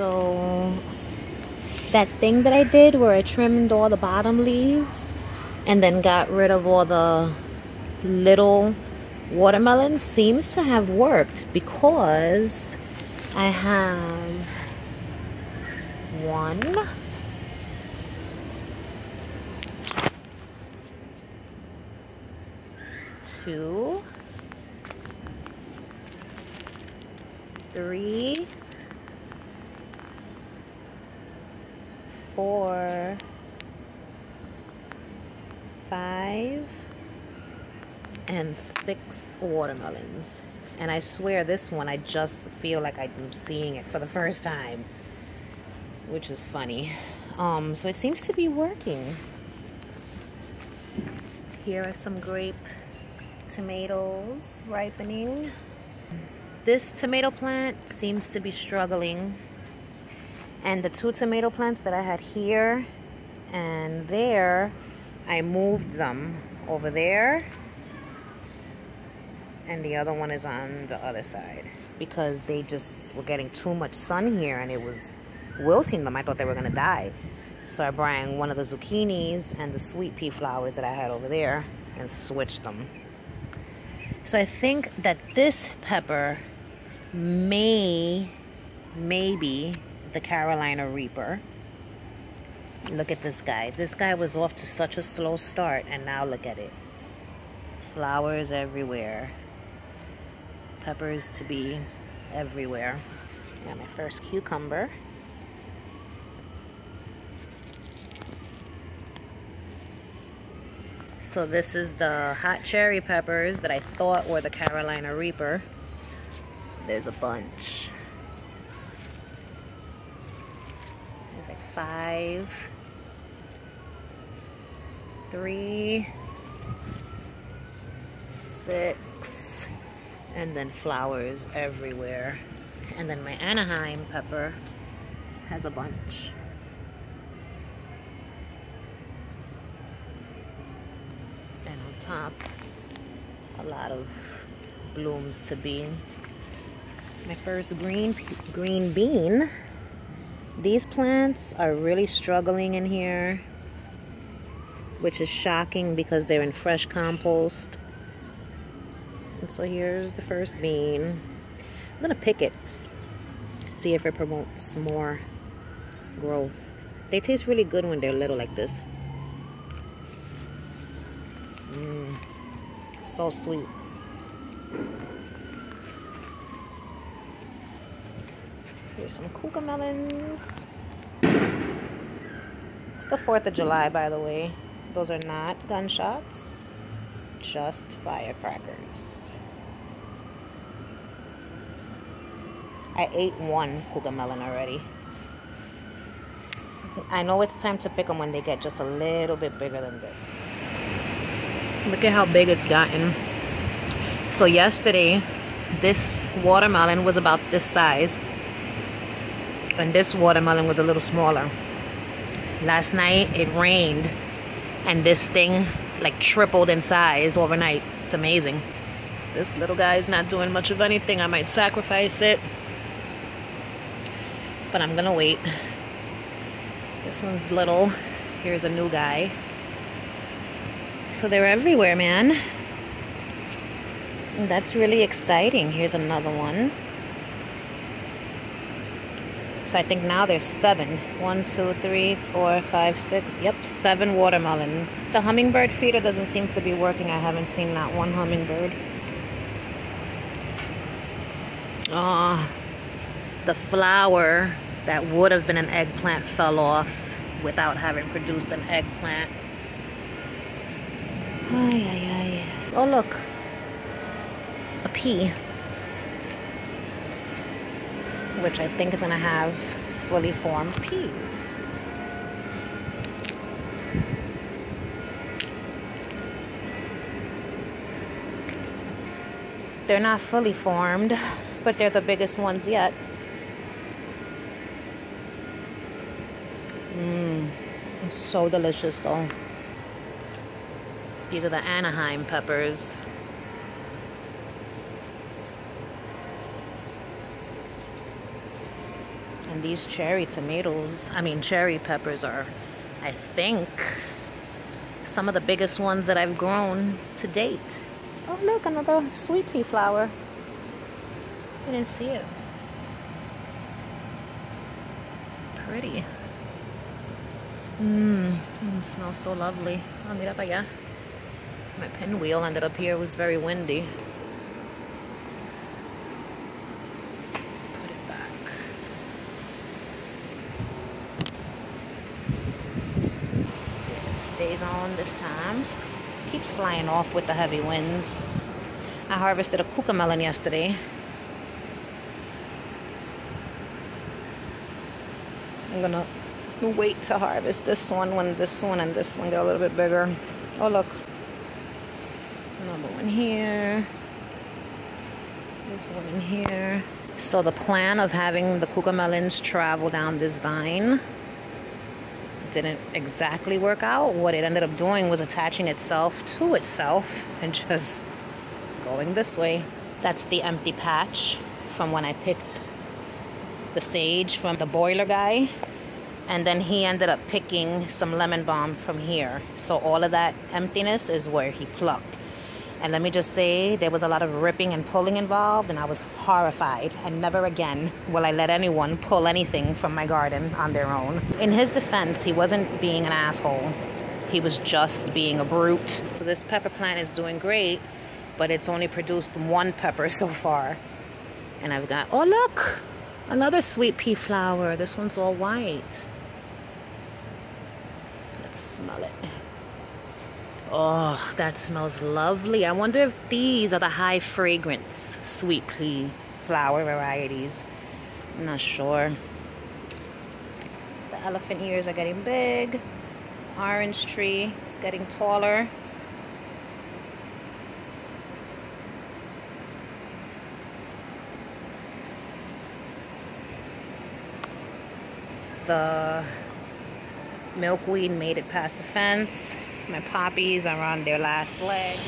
So that thing that I did where I trimmed all the bottom leaves and then got rid of all the little watermelons seems to have worked because I have one. Two. Three four five and six watermelons. And I swear this one I just feel like I'm seeing it for the first time which is funny. Um, so it seems to be working. Here are some grape tomatoes ripening. This tomato plant seems to be struggling and the two tomato plants that I had here and there I moved them over there. And the other one is on the other side because they just were getting too much sun here and it was wilting them. I thought they were gonna die. So I brought one of the zucchinis and the sweet pea flowers that I had over there and switched them. So I think that this pepper may maybe the Carolina Reaper. Look at this guy. This guy was off to such a slow start and now look at it. Flowers everywhere. Peppers to be everywhere. Got my first cucumber. So this is the hot cherry peppers that I thought were the Carolina Reaper. There's a bunch. There's like five, three, six, and then flowers everywhere. And then my Anaheim pepper has a bunch. And on top, a lot of blooms to be my first green green bean. These plants are really struggling in here, which is shocking because they're in fresh compost. And so here's the first bean. I'm gonna pick it, see if it promotes more growth. They taste really good when they're little like this. Mmm, so sweet. Here's some cucamelons. It's the 4th of July, by the way. Those are not gunshots, just firecrackers. I ate one cucamelon already. I know it's time to pick them when they get just a little bit bigger than this. Look at how big it's gotten. So yesterday, this watermelon was about this size and this watermelon was a little smaller. Last night it rained and this thing like tripled in size overnight. It's amazing. This little guy is not doing much of anything. I might sacrifice it. But I'm gonna wait. This one's little. Here's a new guy. So they're everywhere, man. That's really exciting. Here's another one. So I think now there's seven. One, two, three, four, five, six. Yep, seven watermelons. The hummingbird feeder doesn't seem to be working. I haven't seen not one hummingbird. Ah, oh, the flower that would have been an eggplant fell off without having produced an eggplant. Ay, ay, ay. Oh, look. A pea which I think is going to have fully formed peas. They're not fully formed, but they're the biggest ones yet. Mmm, so delicious though. These are the Anaheim peppers. And these cherry tomatoes, I mean cherry peppers are, I think, some of the biggest ones that I've grown to date. Oh look, another sweet pea flower. I didn't see it. Pretty. Mmm, mm, smells so lovely. Oh, mira para allá. My pinwheel ended up here. It was very windy. Let's put it back. Stays on this time. Keeps flying off with the heavy winds. I harvested a cucamelon yesterday. I'm gonna wait to harvest this one when this one and this one get a little bit bigger. Oh look, another one here. This one in here. So the plan of having the cucamelons travel down this vine didn't exactly work out. What it ended up doing was attaching itself to itself and just going this way. That's the empty patch from when I picked the sage from the boiler guy and then he ended up picking some lemon balm from here so all of that emptiness is where he plucked and let me just say there was a lot of ripping and pulling involved and I was horrified and never again will I let anyone pull anything from my garden on their own in his defense he wasn't being an asshole he was just being a brute so this pepper plant is doing great but it's only produced one pepper so far and I've got oh look Another sweet pea flower. This one's all white. Let's smell it. Oh, that smells lovely. I wonder if these are the high fragrance sweet pea flower varieties. I'm not sure. The elephant ears are getting big. Orange tree is getting taller. the milkweed made it past the fence. My poppies are on their last leg.